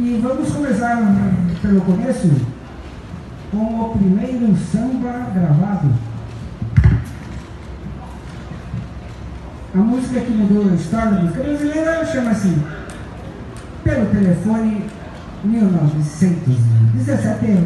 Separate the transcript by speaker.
Speaker 1: E vamos começar né, pelo começo com o primeiro samba gravado. A música que mudou a história da música brasileira chama-se Pelo Telefone 1917 é